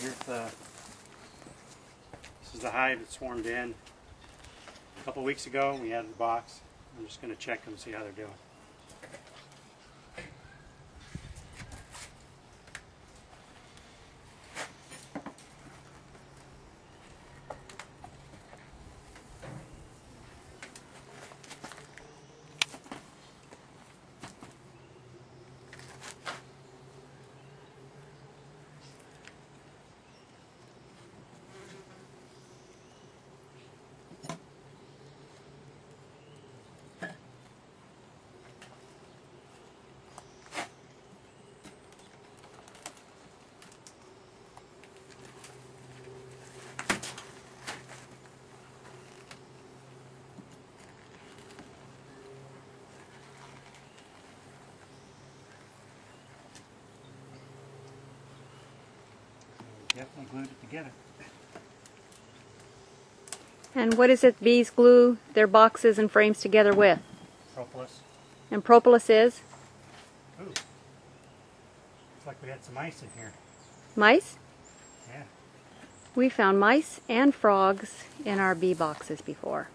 Here's the. This is the hive that swarmed in a couple weeks ago. We had the box. I'm just going to check them, see how they're doing. Definitely glued it together. And what is it bees glue their boxes and frames together with? Propolis. And propolis is? Ooh. Looks like we had some mice in here. Mice? Yeah. We found mice and frogs in our bee boxes before.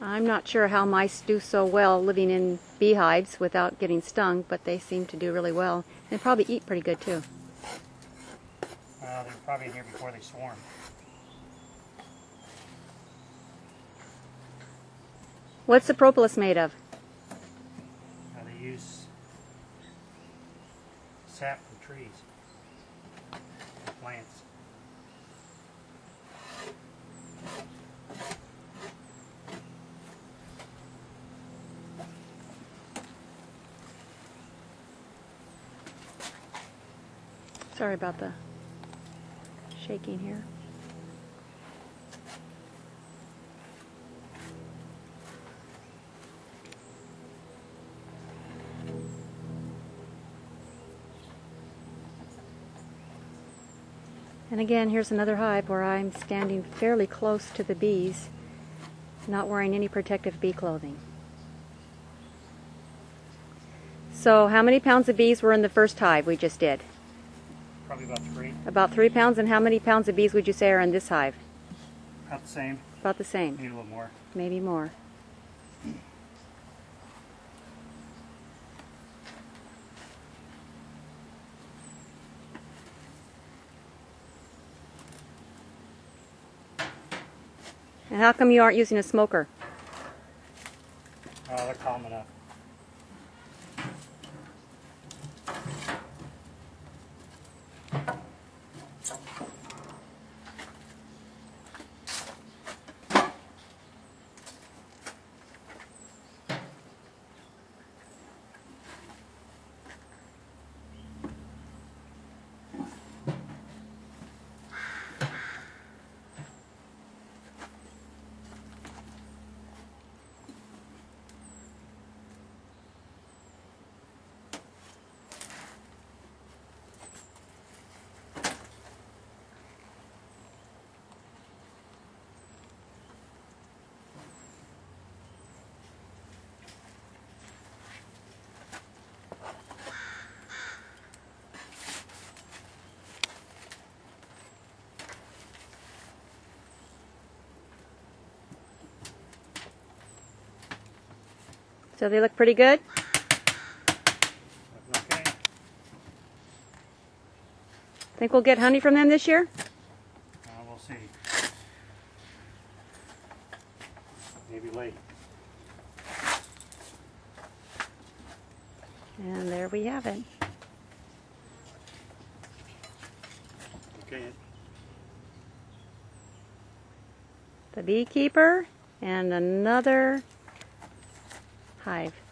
I'm not sure how mice do so well living in beehives without getting stung, but they seem to do really well. They probably eat pretty good too. Uh, they were probably in here before they swarmed. What's the propolis made of? Uh, they use sap from trees, and plants. Sorry about the shaking here. And again, here's another hive where I'm standing fairly close to the bees, not wearing any protective bee clothing. So, how many pounds of bees were in the first hive we just did? Probably about three. About three pounds, and how many pounds of bees would you say are in this hive? About the same. About the same, Need a little more. maybe more. And how come you aren't using a smoker? Oh, they're calm enough. So they look pretty good? Okay. Think we'll get honey from them this year? Uh, we'll see. Maybe late. And there we have it. Okay. The beekeeper and another hive.